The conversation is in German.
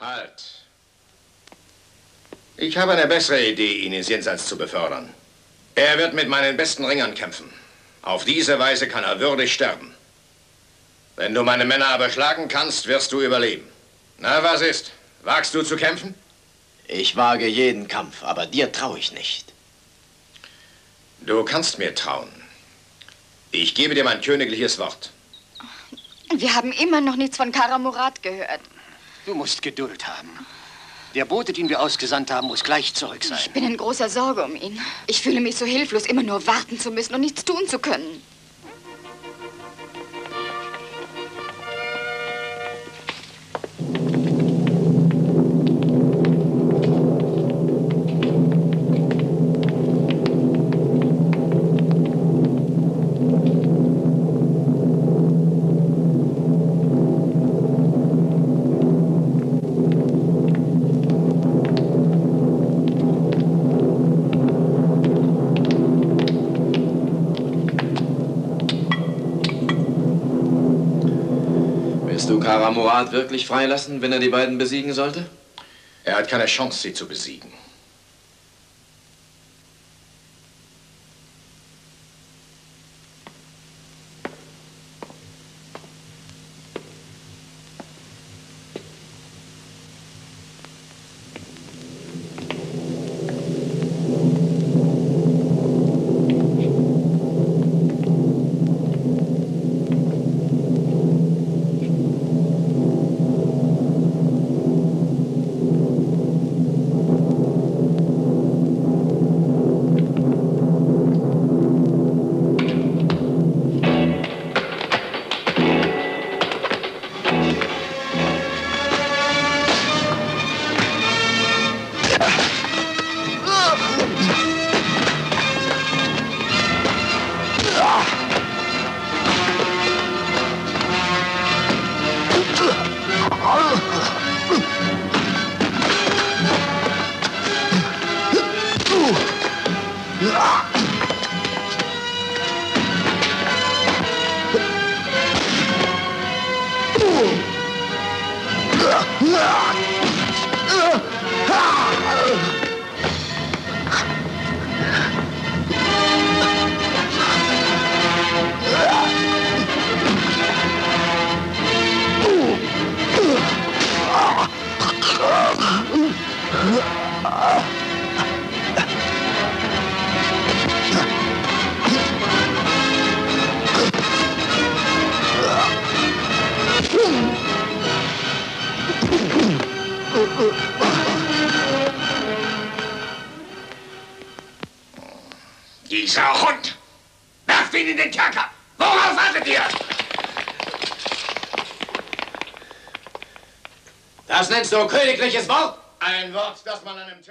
Halt. Ich habe eine bessere Idee, ihn ins Jenseits zu befördern. Er wird mit meinen besten Ringern kämpfen. Auf diese Weise kann er würdig sterben. Wenn du meine Männer aber schlagen kannst, wirst du überleben. Na, was ist? Wagst du zu kämpfen? Ich wage jeden Kampf, aber dir traue ich nicht. Du kannst mir trauen. Ich gebe dir mein königliches Wort. Wir haben immer noch nichts von Karamurat gehört. Du musst Geduld haben. Der Bote, den wir ausgesandt haben, muss gleich zurück sein. Ich bin in großer Sorge um ihn. Ich fühle mich so hilflos, immer nur warten zu müssen und nichts tun zu können. Willst du Karamurat wirklich freilassen, wenn er die beiden besiegen sollte? Er hat keine Chance, sie zu besiegen. Ah! Dieser Hund! Werft ihn in den Kerker! Worauf wartet ihr? Das nennst du königliches Wort? Ein Wort, das man einem